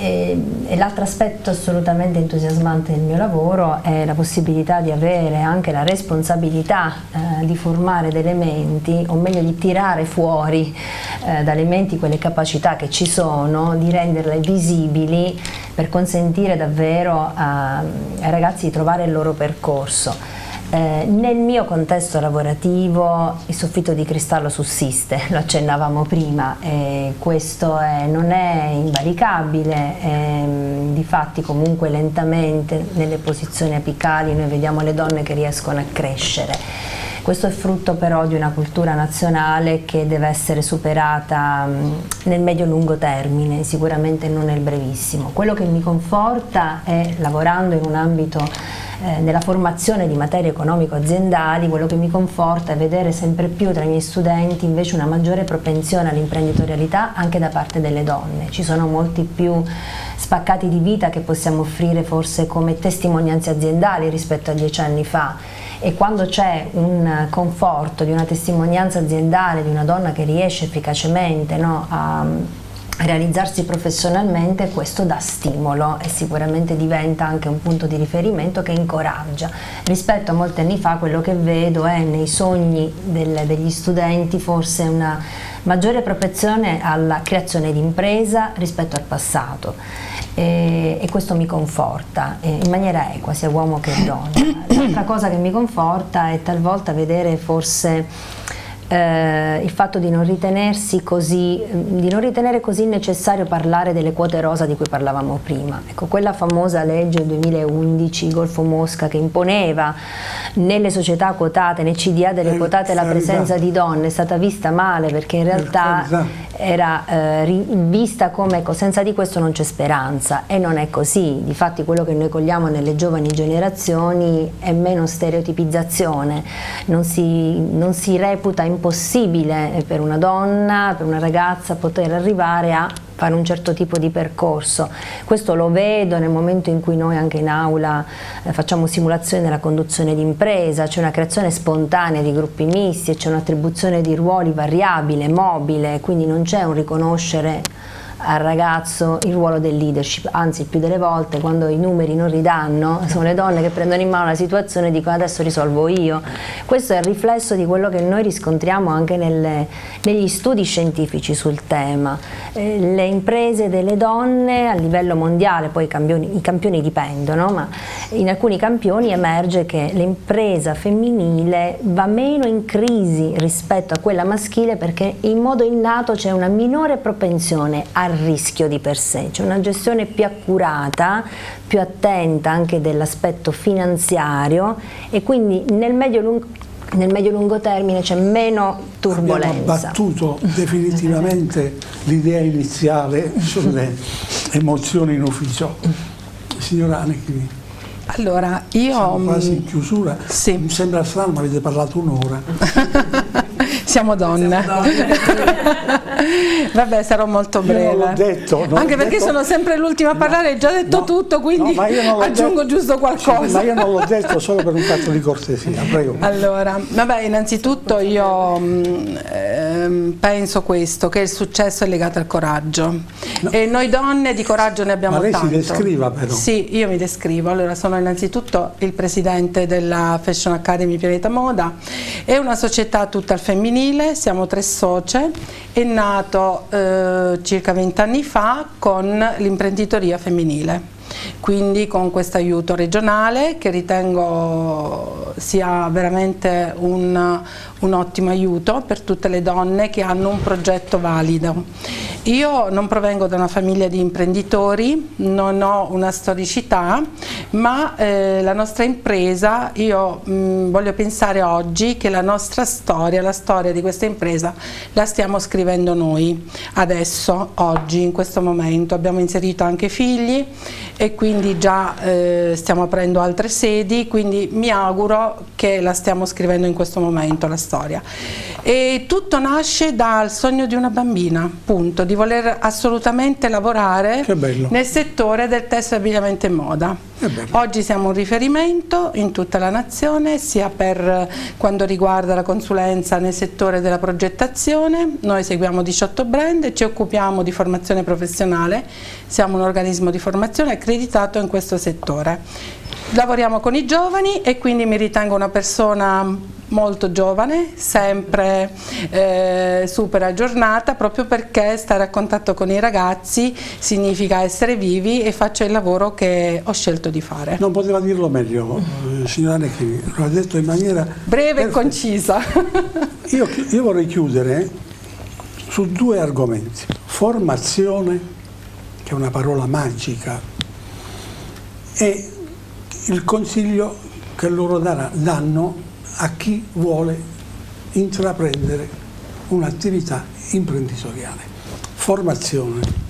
E, e l'altro aspetto assolutamente entusiasmante del mio lavoro è la possibilità di avere anche la responsabilità eh, di formare delle menti, o meglio di tirare fuori eh, dalle menti quelle capacità che ci sono, di renderle visibili per consentire davvero a, ai ragazzi di trovare il loro percorso. Eh, nel mio contesto lavorativo il soffitto di cristallo sussiste, lo accennavamo prima, e questo è, non è invalicabile, eh, difatti comunque lentamente nelle posizioni apicali noi vediamo le donne che riescono a crescere. Questo è frutto però di una cultura nazionale che deve essere superata nel medio-lungo termine, sicuramente non nel brevissimo. Quello che mi conforta è lavorando in un ambito eh, nella formazione di materie economico-aziendali quello che mi conforta è vedere sempre più tra i miei studenti invece una maggiore propensione all'imprenditorialità anche da parte delle donne. Ci sono molti più spaccati di vita che possiamo offrire forse come testimonianze aziendali rispetto a dieci anni fa e quando c'è un conforto di una testimonianza aziendale di una donna che riesce efficacemente no, a realizzarsi professionalmente questo dà stimolo e sicuramente diventa anche un punto di riferimento che incoraggia. Rispetto a molti anni fa quello che vedo è nei sogni del, degli studenti forse una maggiore propensione alla creazione di impresa rispetto al passato e, e questo mi conforta in maniera equa sia uomo che donna. L'altra cosa che mi conforta è talvolta vedere forse eh, il fatto di non, così, di non, ritenere così necessario parlare delle quote rosa di cui parlavamo prima. Ecco, quella famosa legge 2011 Golfo Mosca che imponeva nelle società quotate, nei CDA delle quotate la presenza di donne. È stata vista male perché in realtà era eh, vista come ecco, senza di questo non c'è speranza. E non è così, difatti quello che noi cogliamo nelle giovani generazioni è meno stereotipizzazione, non si, non si reputa importante impossibile per una donna, per una ragazza poter arrivare a fare un certo tipo di percorso. Questo lo vedo nel momento in cui noi anche in aula eh, facciamo simulazioni della conduzione d'impresa, c'è una creazione spontanea di gruppi misti, c'è un'attribuzione di ruoli variabile, mobile, quindi non c'è un riconoscere al ragazzo il ruolo del leadership, anzi più delle volte quando i numeri non ridanno sono le donne che prendono in mano la situazione e dicono adesso risolvo io. Questo è il riflesso di quello che noi riscontriamo anche nelle, negli studi scientifici sul tema. Eh, le imprese delle donne a livello mondiale, poi i campioni, i campioni dipendono, ma in alcuni campioni emerge che l'impresa femminile va meno in crisi rispetto a quella maschile perché in modo innato c'è una minore propensione a al rischio di per sé, c'è una gestione più accurata, più attenta anche dell'aspetto finanziario e quindi nel medio-lungo nel medio-lungo termine c'è meno turbolenza. Abbiamo battuto definitivamente l'idea iniziale sulle emozioni in ufficio. Signora Anechini. Allora, io... Siamo quasi in chiusura. Sì. Mi sembra strano, ma avete parlato un'ora. Siamo donne. Siamo donne. Vabbè, sarò molto breve. Non detto. Non Anche perché detto... sono sempre l'ultima a parlare, hai già detto no, tutto, quindi no, aggiungo detto, giusto qualcosa. ma io non l'ho detto solo per un fatto di cortesia, prego. Allora, vabbè, innanzitutto io eh, penso questo, che il successo è legato al coraggio. No. E noi donne di coraggio ne abbiamo. Ma lei tanto. si descriva però. Sì, io mi descrivo. Allora, sono innanzitutto il presidente della Fashion Academy Pianeta Moda, è una società tutta al femminile, siamo tre socie, è nato eh, circa vent'anni fa con l'imprenditoria femminile. Quindi con questo aiuto regionale che ritengo sia veramente un, un ottimo aiuto per tutte le donne che hanno un progetto valido. Io non provengo da una famiglia di imprenditori, non ho una storicità, ma eh, la nostra impresa, io mh, voglio pensare oggi che la nostra storia, la storia di questa impresa la stiamo scrivendo noi, adesso, oggi, in questo momento. Abbiamo inserito anche figli e quindi già eh, stiamo aprendo altre sedi, quindi mi auguro che la stiamo scrivendo in questo momento la storia. E tutto nasce dal sogno di una bambina, punto, di voler assolutamente lavorare nel settore del test abbigliamento e moda. Oggi siamo un riferimento in tutta la nazione, sia per quanto riguarda la consulenza nel settore della progettazione, noi seguiamo 18 brand e ci occupiamo di formazione professionale, siamo un organismo di formazione accreditato in questo settore. Lavoriamo con i giovani e quindi mi ritengo una persona molto giovane, sempre eh, super aggiornata, proprio perché stare a contatto con i ragazzi significa essere vivi e faccio il lavoro che ho scelto di fare. Non poteva dirlo meglio, signora Necchini, lo ha detto in maniera... Breve e concisa. io, io vorrei chiudere su due argomenti. Formazione, che è una parola magica, e il consiglio che loro danno a chi vuole intraprendere un'attività imprenditoriale. Formazione.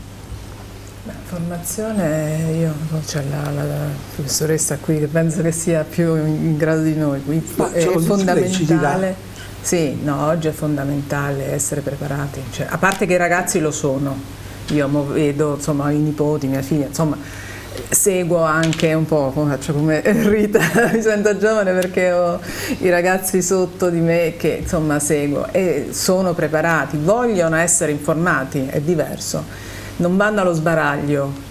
Formazione, io c'è la, la, la, professoressa qui che penso che sia più in grado di noi, qui è fondamentale. Sì, no, oggi è fondamentale essere preparati, cioè, a parte che i ragazzi lo sono, io vedo insomma i nipoti, mia figlia, insomma seguo anche un po', faccio come Rita, mi sento giovane perché ho i ragazzi sotto di me che insomma seguo e sono preparati, vogliono essere informati, è diverso, non vanno allo sbaraglio,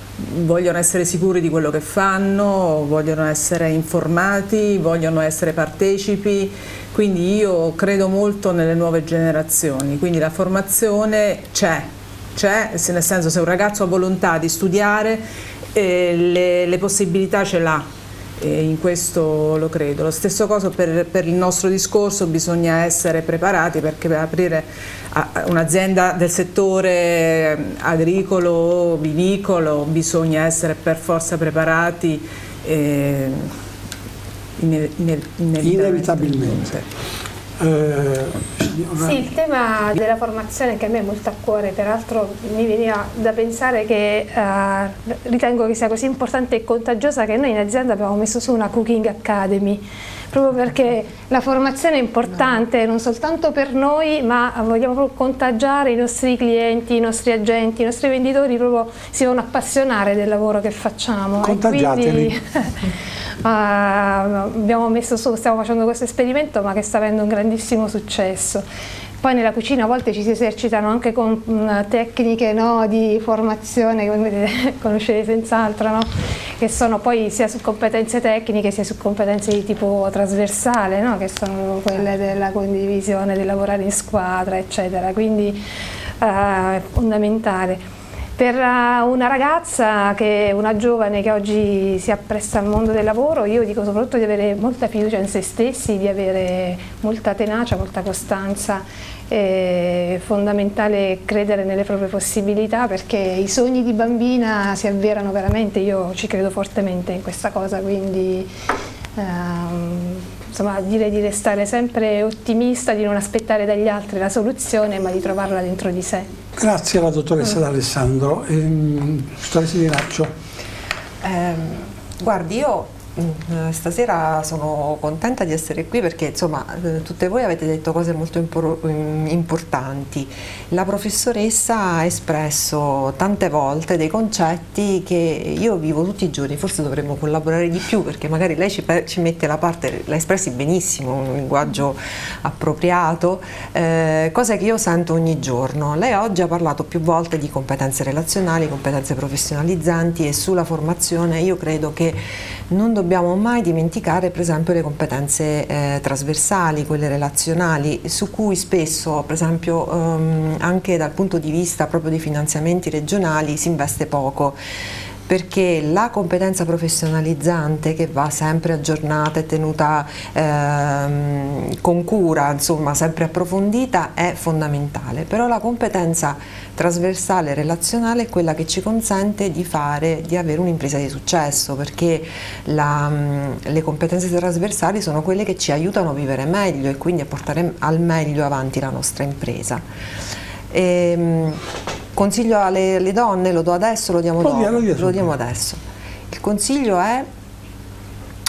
vogliono essere sicuri di quello che fanno, vogliono essere informati, vogliono essere partecipi, quindi io credo molto nelle nuove generazioni, quindi la formazione c'è, c'è, nel senso se un ragazzo ha volontà di studiare eh, le, le, possibilità ce l'ha, eh, in questo lo credo. Lo stesso cosa per, per, il nostro discorso, bisogna essere preparati perché per aprire un'azienda del settore agricolo, vivicolo, bisogna essere per forza preparati eh, inevitabilmente. inevitabilmente. Eh, Sì, il tema della formazione che a me è molto a cuore, peraltro mi veniva da pensare che eh, ritengo che sia così importante e contagiosa che noi in azienda abbiamo messo su una Cooking Academy, proprio perché la formazione è importante non soltanto per noi, ma vogliamo proprio contagiare i nostri clienti, i nostri agenti, i nostri venditori, proprio si devono appassionare del lavoro che facciamo. Contagiateli. messo su, stiamo facendo questo esperimento ma che sta avendo un grandissimo successo. Poi nella cucina a volte ci si esercitano anche con mh, tecniche no, di formazione, che conoscete senz'altro, no? che sono poi sia su competenze tecniche sia su competenze di tipo trasversale, no? che sono quelle della condivisione, del lavorare in squadra, eccetera. Quindi eh, è fondamentale. Per eh, una ragazza, che, una giovane che oggi si appresta al mondo del lavoro, io dico soprattutto di avere molta fiducia in se stessi, di avere molta tenacia, molta costanza. È fondamentale credere nelle proprie possibilità perché i sogni di bambina si avverano veramente, io ci credo fortemente in questa cosa, quindi ehm, insomma, direi di restare sempre ottimista, di non aspettare dagli altri la soluzione ma di trovarla dentro di sé. Grazie alla dottoressa mm. D'Alessandro. Ehm, dottoressa Di Naccio. Eh, guardi, io stasera sono contenta di essere qui perché insomma eh, tutte voi avete detto cose molto mm, importanti. La professoressa ha espresso tante volte dei concetti che io vivo tutti i giorni, forse dovremmo collaborare di più perché magari lei ci, ci mette la parte, l'ha espressi benissimo, un linguaggio appropriato, eh, cose che io sento ogni giorno. Lei oggi ha parlato più volte di competenze relazionali, competenze professionalizzanti e sulla formazione io credo che non dobbiamo mai dimenticare per esempio le competenze eh, trasversali, quelle relazionali, su cui spesso per esempio ehm, anche dal punto di vista proprio dei finanziamenti regionali si investe poco perché la competenza professionalizzante che va sempre aggiornata e tenuta ehm, con cura, insomma sempre approfondita, è fondamentale, però la competenza trasversale e relazionale è quella che ci consente di, fare, di avere un'impresa di successo, perché la, le competenze trasversali sono quelle che ci aiutano a vivere meglio e quindi a portare al meglio avanti la nostra impresa. E, ehm, Consiglio alle, alle, donne, lo do adesso, lo diamo dopo? Lo diamo adesso. Il consiglio è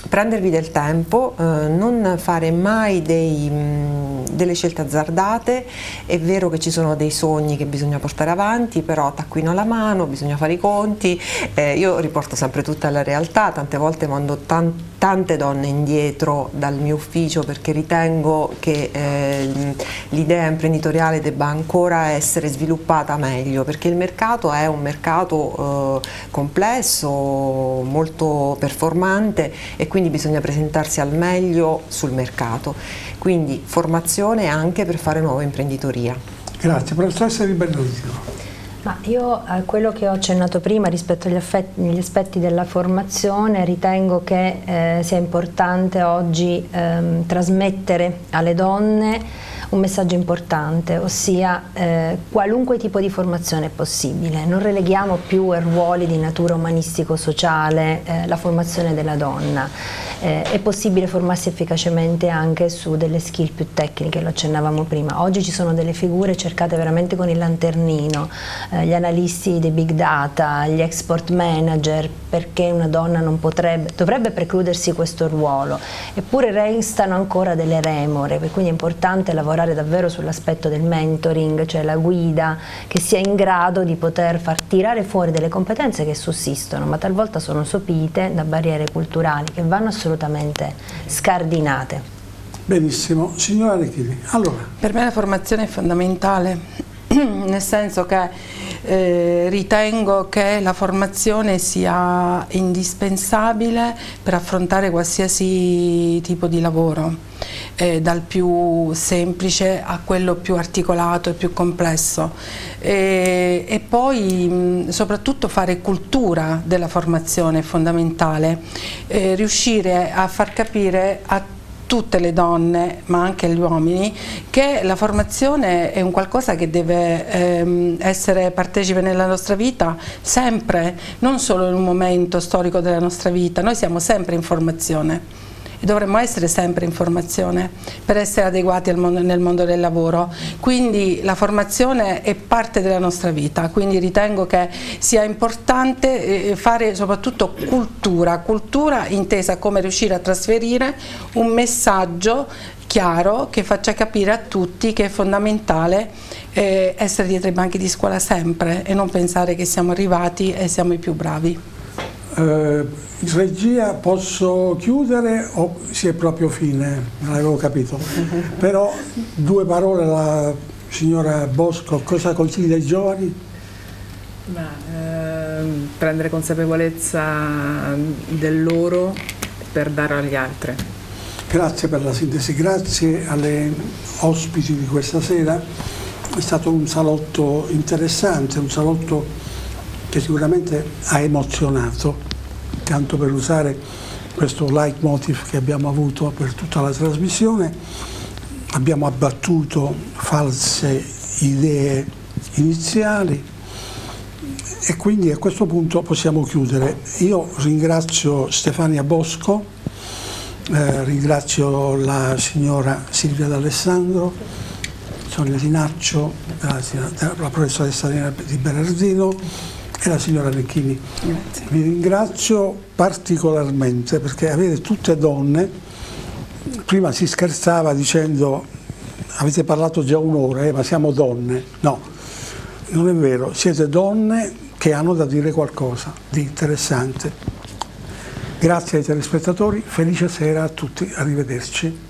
prendervi del tempo, eh, non fare mai dei, mh, delle scelte azzardate, è vero che ci sono dei sogni che bisogna portare avanti, però taccuino alla mano, bisogna fare i conti, eh, io riporto sempre tutta la realtà, tante volte mando tan tante donne indietro dal mio ufficio perché ritengo che eh, l'idea imprenditoriale debba ancora essere sviluppata meglio, perché il mercato è un mercato eh, complesso, molto performante e quindi bisogna presentarsi al meglio sul mercato. Quindi formazione anche per fare nuova imprenditoria. Grazie, professoressa Ribellino. Ma io a quello che ho accennato prima rispetto agli, agli aspetti della formazione ritengo che eh, sia importante oggi ehm, trasmettere alle donne un messaggio importante, ossia eh, qualunque tipo di formazione è possibile, non releghiamo più a ruoli di natura umanistico-sociale eh, la formazione della donna, eh, è possibile formarsi efficacemente anche su delle skill più tecniche, lo accennavamo prima, oggi ci sono delle figure cercate veramente con il lanternino, eh, gli analisti dei big data, gli export manager, perché una donna non potrebbe, dovrebbe precludersi questo ruolo, eppure restano ancora delle remore, quindi è importante lavorare lavorare davvero sull'aspetto del mentoring, cioè la guida che sia in grado di poter far tirare fuori delle competenze che sussistono, ma talvolta sono sopite da barriere culturali che vanno assolutamente scardinate. Benissimo, signora Rechini, allora. Per me la formazione è fondamentale, nel senso che eh, ritengo che la formazione sia indispensabile per affrontare qualsiasi tipo di lavoro eh, dal più semplice a quello più articolato e più complesso. E, e poi mh, soprattutto fare cultura della formazione è fondamentale, eh, riuscire a far capire a tutte le donne ma anche agli uomini che la formazione è un qualcosa che deve ehm, essere partecipe nella nostra vita sempre, non solo in un momento storico della nostra vita, noi siamo sempre in formazione e dovremmo essere sempre in formazione per essere adeguati mondo, nel mondo del lavoro. Quindi la formazione è parte della nostra vita, quindi ritengo che sia importante eh, fare soprattutto cultura, cultura intesa come riuscire a trasferire un messaggio chiaro che faccia capire a tutti che è fondamentale eh, essere dietro i banchi di scuola sempre e non pensare che siamo arrivati e siamo i più bravi. Eh, regia posso chiudere o si è proprio fine? Non l'avevo capito. Però due parole alla signora Bosco, cosa consiglia ai giovani? Ma, eh, prendere consapevolezza del loro per dare agli altri. Grazie per la sintesi, grazie alle ospiti di questa sera. È stato un salotto interessante, un salotto che sicuramente ha emozionato tanto per usare questo leitmotiv che abbiamo avuto per tutta la trasmissione, abbiamo abbattuto false idee iniziali e quindi a questo punto possiamo chiudere. Io ringrazio Stefania Bosco, eh, ringrazio la signora Silvia D'Alessandro, Sonia Dinaccio, la, la professoressa di Berardino, e la signora Lecchini. Grazie. Vi ringrazio particolarmente perché avere tutte donne, prima si scherzava dicendo avete parlato già un'ora, eh, ma siamo donne. No, non è vero, siete donne che hanno da dire qualcosa di interessante. Grazie ai telespettatori, felice sera a tutti, arrivederci.